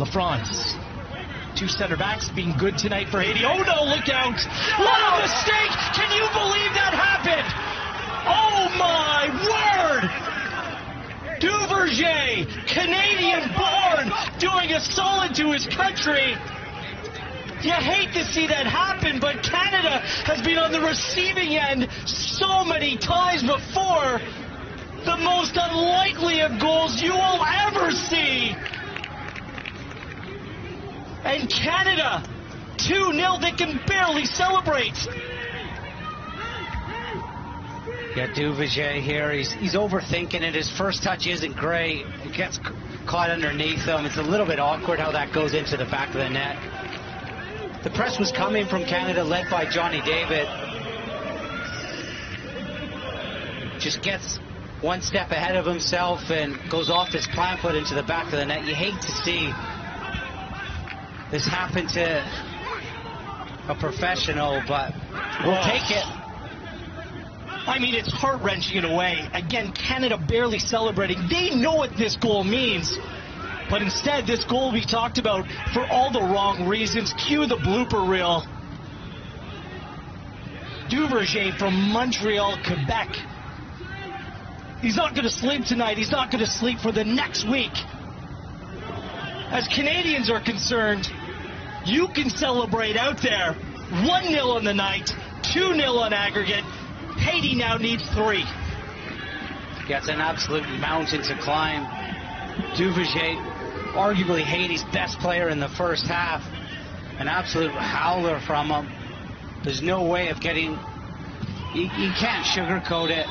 LaFrance. Two center backs being good tonight for Haiti. Oh no, look out! What a mistake! Can you believe that happened? Oh my word! Duverger, Canadian born, doing a solid to his country. You hate to see that happen, but Canada has been on the receiving end so many times before. The most unlikely of goals you will ever see. And Canada, 2 0, they can barely celebrate. Yeah, Duverger here. He's he's overthinking it. His first touch isn't great. It gets caught underneath him. It's a little bit awkward how that goes into the back of the net. The press was coming from Canada, led by Johnny David. Just gets one step ahead of himself and goes off his plant foot into the back of the net. You hate to see this happen to a professional, but we'll take it. I mean, it's heart wrenching in a way. Again, Canada barely celebrating. They know what this goal means. But instead, this goal will be talked about for all the wrong reasons. Cue the blooper reel. Duverger from Montreal, Quebec. He's not going to sleep tonight. He's not going to sleep for the next week. As Canadians are concerned, you can celebrate out there. 1 0 on the night, 2 0 on aggregate. Haiti now needs three. Yeah, an absolute mountain to climb. Duverger, arguably Haiti's best player in the first half. An absolute howler from him. There's no way of getting. You can't sugarcoat it.